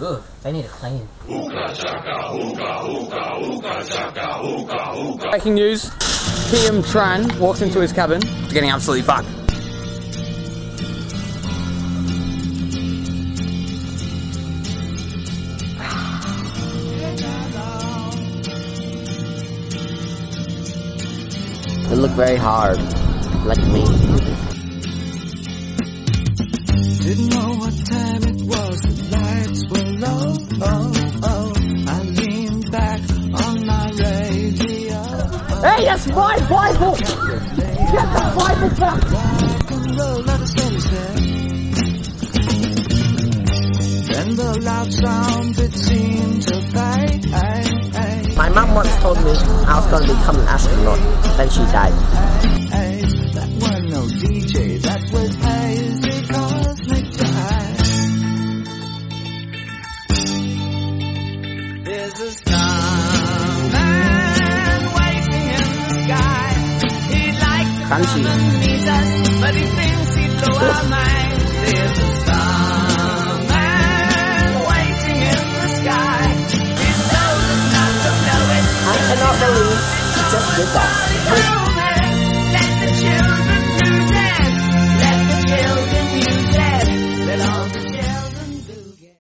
Ugh, they need a clean. Breaking news. PM Tran walks into his cabin. He's getting absolutely fucked. They look very hard, like me. Hey, that's my Bible! Get the Bible back! And roll like a steady step. Then the loud sound it seemed to fade. My mum once told me I was going to become an astronaut. Then she died. That was no DJ, that was hazy cosmic jive. There's a starman it. I cannot believe she just did that.